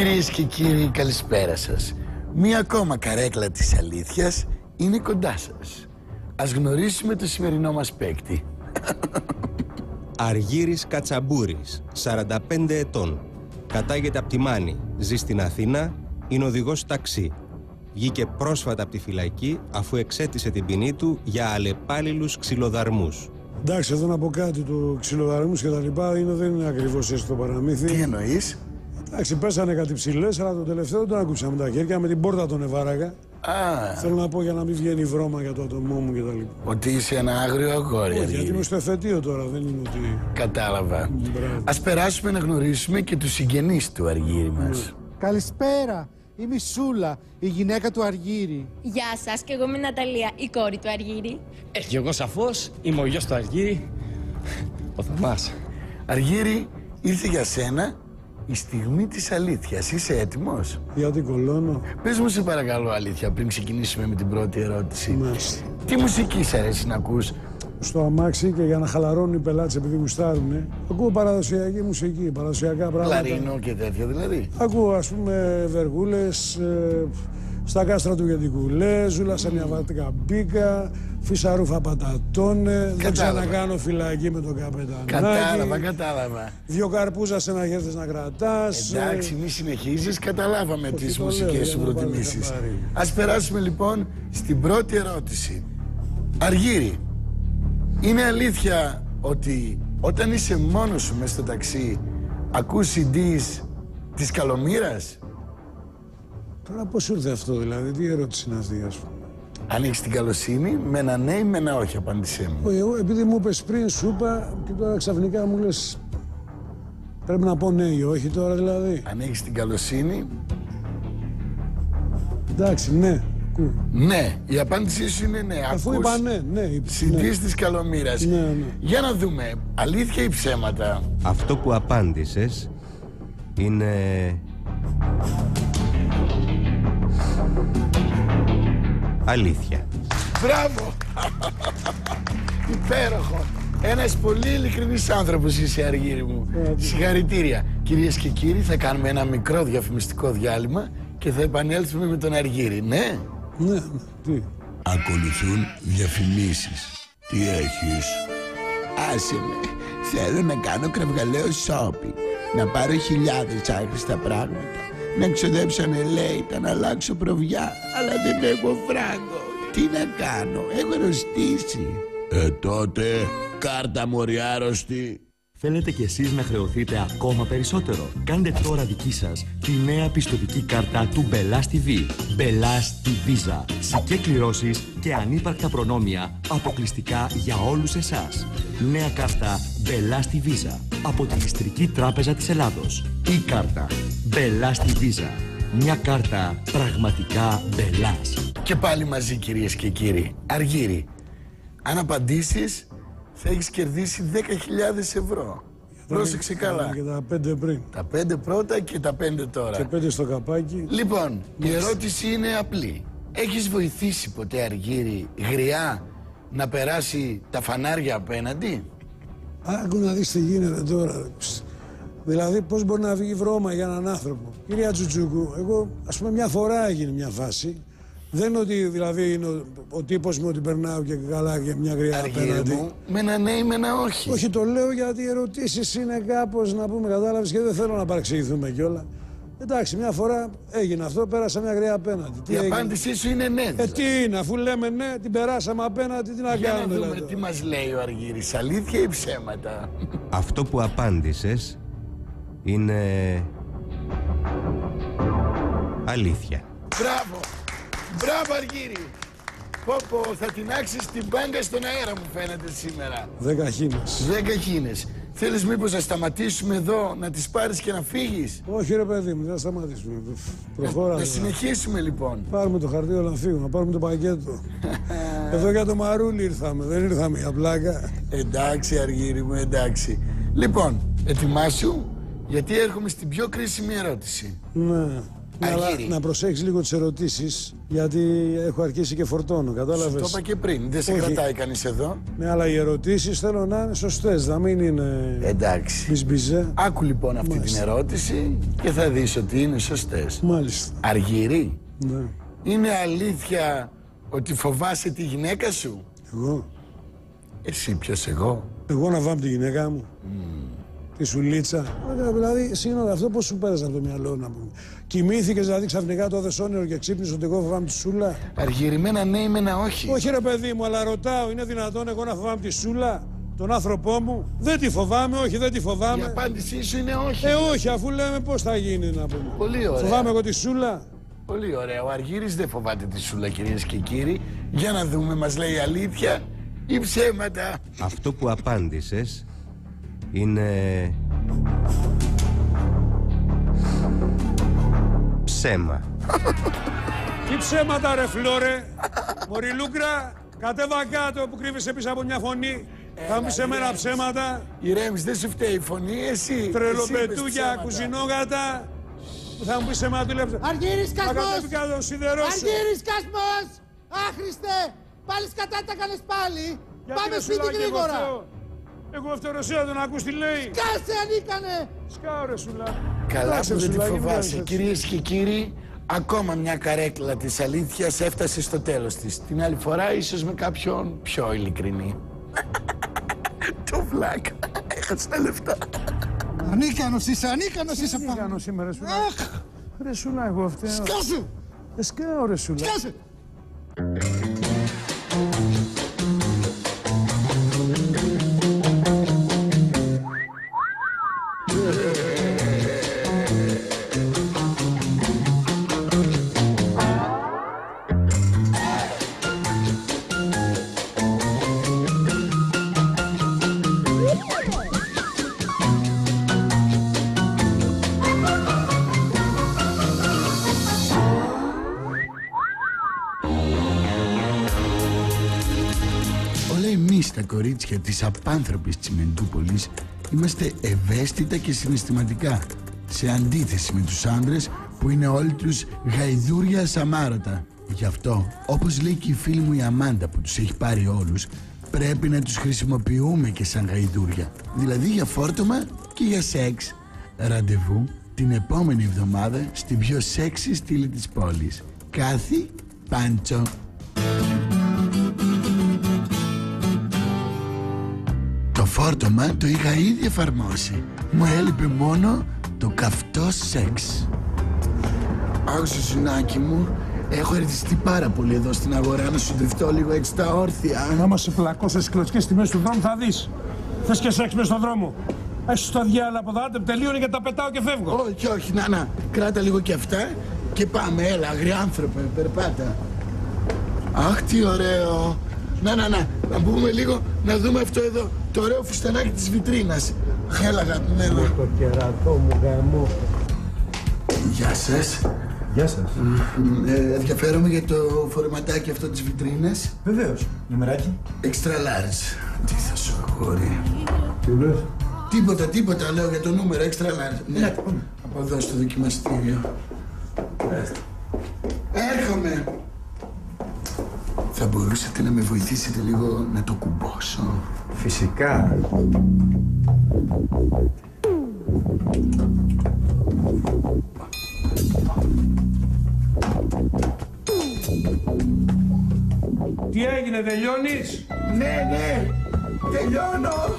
Κυρίες και κύριοι, καλησπέρα σας. Μία ακόμα καρέκλα της αλήθειας είναι κοντά σας. Ας γνωρίσουμε το σημερινό μας παίκτη. Αργύρης Κατσαμπούρης, 45 ετών. Κατάγεται από τη Μάνη, ζει στην Αθήνα, είναι οδηγός ταξί. Βγήκε πρόσφατα από τη φυλακή αφού εξέτησε την ποινή του για αλλεπάλληλους ξυλοδαρμούς. Εντάξει, εδώ να πω κάτι, το ξυλοδαρμούς και τα λοιπά είναι, δεν είναι ακριβώς έτσι το παραμύθι. Τι εννοείς; Εντάξει, πέσανε κάτι ψηλές, αλλά το τελευταίο δεν τον ακούσαμε τα χέρια. Με την πόρτα τον εβάραγα. Α, Θέλω να πω για να μην βγαίνει βρώμα για το άτομό μου και τα λοιπά. ότι είσαι ένα άγριο αγόρι, Όχι, γιατί Αργύρη. είμαι στο εφετείο τώρα, δεν είναι ότι. Κατάλαβα. Μπράβο. Ας περάσουμε να γνωρίσουμε και τους συγγενείς του Αργύρη μας. Καλησπέρα. Είμαι η Σούλα, η γυναίκα του Αργύρη. Γεια σας, και εγώ είμαι η Ναταλία, η κόρη του Αργύρη. Ε, και εγώ σαφώς είμαι ο γιος του Αργύρη, ο Θωμάς. Αργύρη, ήρθε για σένα η στιγμή της αλήθειας. Είσαι έτοιμος; Γιατί κολώνω. Πες μου σε παρακαλώ αλήθεια πριν ξεκινήσουμε με την πρώτη ερώτηση. Μάλιστα. Τι μουσική σ' αρέσει να ακούς; Στο αμάξι και για να χαλαρώνουν οι πελάτες επειδή γουστάρουνε. Ακούω παραδοσιακή μουσική, παραδοσιακά πράγματα. Κλαρίνο και τέτοια δηλαδή. Ακούω ας πούμε βεργούλες, ε, στα κάστρα του Γεντικουλέ, ζούλα σαν μια βάτικα μπίκα, φυσαρούφα πατατώνε, δεν Κατάλαβα. ξανακάνω φυλακή με τον καπετανάκι. Κατάλαβα, κατάλαβα. Δυο καρπούζα σε ένα χέρι θες να κρατάς. ε, Εντάξει, μη συνεχίζεις, καταλάβαμε Όχι, τις το λέω, μουσικές για σου να πάρετε προτιμήσεις. χαμπάρι. Ας περάσουμε λοιπόν στην πρώτη ερώτηση. Αργύρι, είναι αλήθεια ότι όταν είσαι μόνος σου μέσα στο ταξί ακούς CDs της Καλομήρας, Τώρα πώς σου ήρθε αυτό δηλαδή, τι ερώτηση είναι αυτή ας πούμε; αν έχεις την καλοσύνη, με ένα ναι ή με ένα όχι, απάντησέ μου. Όχι, εγώ επειδή μου είπες πριν, σου είπα και τώρα ξαφνικά μου λες πρέπει να πω ναι ή όχι τώρα δηλαδή. Αν έχεις την καλοσύνη, Εντάξει, ναι, ακούω. ναι. Η απάντησή σου είναι ναι. Αφού Ακούς είπα ναι, ναι, είπα, CDs ναι. της Καλομήρας. Ναι, ναι. Για να δούμε, αλήθεια ή ψέματα; Αυτό που απάντησες είναι... Αλήθεια. Μπράβο! Υπέροχο! Ένας πολύ ειλικρινής άνθρωπος είσαι, Αργύρι μου. Συγχαρητήρια. Κυρίες και κύριοι, θα κάνουμε ένα μικρό διαφημιστικό διάλειμμα και θα επανέλθουμε με τον Αργύρι. Ναι; Ναι, ναι, τι; Ακολουθούν διαφημίσεις. Τι έχεις; Άσε με. Θέλω να κάνω κραυγαλαίο shopping. Να πάρω χιλιάδες άχρηστα πράγματα. Να ξοδέψω ανελέητα, να αλλάξω προβιά. Αλλά δεν έχω φράγκο. Τι να κάνω, έχω αρρωστήσει. Ε, τότε, κάρτα μωρή άρρωστη. Θέλετε κι εσείς να χρεωθείτε ακόμα περισσότερο; Κάντε τώρα δική σας τη νέα πιστοτική κάρτα του Bellas TV. Bellas TV Visa. Σικέ κληρώσεις και ανύπαρκτα προνόμια αποκλειστικά για όλους εσάς. Νέα κάρτα Bellas TV Visa από την Ιστρική Τράπεζα της Ελλάδος. Η κάρτα Bellas TV Visa. Μια κάρτα πραγματικά Bellas. Και πάλι μαζί κυρίες και κύριοι. Αργύρι, αν απαντήσεις θα έχεις κερδίσει 10.000 ευρώ. Πρόσεξε καλά. Και τα πέντε πριν. Τα πέντε πρώτα και τα πέντε τώρα. Και πέντε στο καπάκι. Λοιπόν, η ερώτηση είναι απλή. Έχεις βοηθήσει ποτέ Αργύρι γριά να περάσει τα φανάρια απέναντι; Άκου να δεις τι γίνεται τώρα. Ψ. Δηλαδή πώς μπορεί να βγει βρώμα για έναν άνθρωπο. Κυρία Τσουτσούκου, εγώ ας πούμε μια φορά έγινε μια φάση. Δεν είναι ότι δηλαδή είναι ο, ο τύπος μου ότι περνάω και καλά και μια γριά Αργύρι απέναντι. μου, με ένα ναι ή με ένα όχι. Όχι, το λέω γιατί οι ερωτήσεις είναι κάπως να πούμε, κατάλαβες και δεν θέλω να παρεξηγηθούμε κιόλα. Εντάξει, μια φορά έγινε αυτό, πέρασα μια γριά απέναντι. Τι Η έγινε; απάντησή σου είναι ναι. Ε, δηλαδή. τι είναι, αφού λέμε ναι, την περάσαμε απέναντι, τι να Για να κάνουμε. δούμε δηλαδή. τι μας λέει ο Αργύρης, αλήθεια ή ψέματα; Αυτό που απάντησες είναι... Αλήθεια. Μπράβο! Μπράβο Αργύρη! Πω πω, θα την άξεις την μπάγκα στον αέρα μου φαίνεται σήμερα. Δέκα χήνες. Δέκα χήνες. Θέλεις μήπως να σταματήσουμε εδώ, να τις πάρεις και να φύγεις; Όχι ρε παιδί μου, δεν θα σταματήσουμε. Προχώρα. Να τώρα. συνεχίσουμε λοιπόν. Πάρουμε το χαρτί όλα να φύγουμε, να πάρουμε το πακέτο. Εδώ για το μαρούλι ήρθαμε, δεν ήρθαμε για πλάκα. Εντάξει Αργύρη μου, εντάξει. Λοιπόν, ετοιμάσου, γιατί έρχομαι στην πιο κρίσιμη ερώτηση. Ναι. Αλλά Αργύρι. να προσέξεις λίγο τις ερωτήσεις, γιατί έχω αρχίσει και φορτώνω. Κατάλαβες; Το είπα και πριν. Δεν σε Όχι. κρατάει κανείς εδώ. Ναι, αλλά οι ερωτήσεις θέλω να είναι σωστές, να μην είναι Εντάξει. μπιζμπιζέ. Άκου λοιπόν αυτή Μάλιστα. την ερώτηση και θα δεις ότι είναι σωστές. Μάλιστα. Αργύρι, Ναι. είναι αλήθεια ότι φοβάσαι τη γυναίκα σου; Εγώ. Εσύ ποιος εγώ; Εγώ να βάμω τη γυναίκα μου. Τη σουλίτσα. Ωραία, Δηλαδή, συγγνώμη, αυτό πώς σου πέρασε από το μυαλό να πούμε. Κοιμήθηκες δηλαδή ξαφνικά το έδε όνειρο και ξύπνησες ότι εγώ φοβάμαι τη σούλα; Αργυρημένα ναι, εμένα όχι. Όχι ρε παιδί μου, αλλά ρωτάω, είναι δυνατόν εγώ να φοβάμαι τη σούλα, τον άνθρωπό μου; Δεν τη φοβάμαι, όχι, δεν τη Η φοβάμαι. απάντησή σου είναι όχι. Ε, όχι, αφού λέμε πώς θα γίνει να πούμε. Πολύ ωραία. Φοβάμαι εγώ τη σούλα; Πολύ ωραία. Ο Αργύρης δεν φοβάται τη σούλα κυρίες και κύριοι. Για να δούμε, μας λέει αλήθεια ή ψέματα. Αυτό που απάντησες είναι... Ψέμα. Τι ψέματα ρε φλόρε. Μωρή Λούκρα, κατέβα κάτω που κρύβεσαι πίσω από μια φωνή. Θα μου πεις σε μένα ψέματα. Ηρέμης, δεν σου φταίει η φωνή, εσύ. Εσύ είπες Τρελοπετούγια, ψέματα. κουζινόγατα. που Θα μου πεις σε μένα του λεπτά. Αργύρης Θα Κασμός! κατέβει κάτω το σιδερός σου. Αργύρης Κασμός! Άχρηστε! Πάλι σκατά τα κάνεις πάλι! Γιατί Πάμε ρε σπίτι σουλάκι, εγώ γρήγορα! Φταίω. Εγώ ευθεροσία τον ακούς τι λέει. Κάσε ανίκανε! Σκάω ρε σουλά. Καλά Εντάξει, που ρε δεν τη σουλάκι, μην κάνεις φοβάσαι. έτσι. Κυρίες και κύριοι, ακόμα μια καρέκλα της αλήθειας έφτασε στο τέλος της. Την άλλη φορά ίσως με κάποιον πιο ειλικρινή. Το βλάκα. Έχασε τα λεφτά. Ανίκανος είσαι, ανίκανος είσαι Τι πάνω! κάνω σήμερα σουλά. Αχ! Ρε σουλά εγώ φταίω. Σκάσου! Ε, Σκάω ρε σουλά. Σκάσε! Κορίτσια της απάνθρωπης Τσιμεντούπολης είμαστε ευαίσθητα και συναισθηματικά σε αντίθεση με τους άντρες που είναι όλοι τους γαϊδούρια σαμάρωτα. Γι' αυτό, όπως λέει και η φίλη μου η Αμάντα που τους έχει πάρει όλους, πρέπει να τους χρησιμοποιούμε και σαν γαϊδούρια. Δηλαδή για φόρτωμα και για σεξ. Ραντεβού την επόμενη εβδομάδα στη πιο σεξι στήλη της πόλης. Κάθι Πάντσο. Φόρτωμα το είχα ήδη εφαρμόσει. Μου έλειπε μόνο το καυτό σεξ. Άκουσε σουνάκι μου, έχω ερθιστεί πάρα πολύ εδώ στην αγορά να σου δευτώ λίγο έτσι τα όρθια. Άμα σε πλακώσω στι κλωτσιέ στη μέση του δρόμου θα δεις. Θες και σεξ μες στον δρόμο. Έχει το διάλα από εδώ, άντε, τελείωνε και τα πετάω και φεύγω. Όχι, όχι, να, να, κράτα λίγο και αυτά και πάμε, έλα, αγριάνθρωπε, περπάτα. Αχ, τι ωραίο. Να, να, να, να μπούμε λίγο να δούμε αυτό εδώ, το ωραίο φουστανάκι της βιτρίνας. Έλα, αγαπημένο. Το κερατό μου γαμό. Γεια σας. Γεια σας. Ε, ενδιαφέρομαι για το φορεματάκι αυτό της βιτρίνας. Βεβαίως. Νούμεράκι. Extra large. Τι θα σου αγόρι. Τι λες; Τίποτα, τίποτα λέω για το νούμερο extra large. Ναι, από εδώ στο δοκιμαστήριο. Έρχομαι. Θα μπορούσατε να με βοηθήσετε λίγο να το κουμπώσω; Φυσικά. Τι έγινε, τελειώνεις; Ναι, ναι, τελειώνω.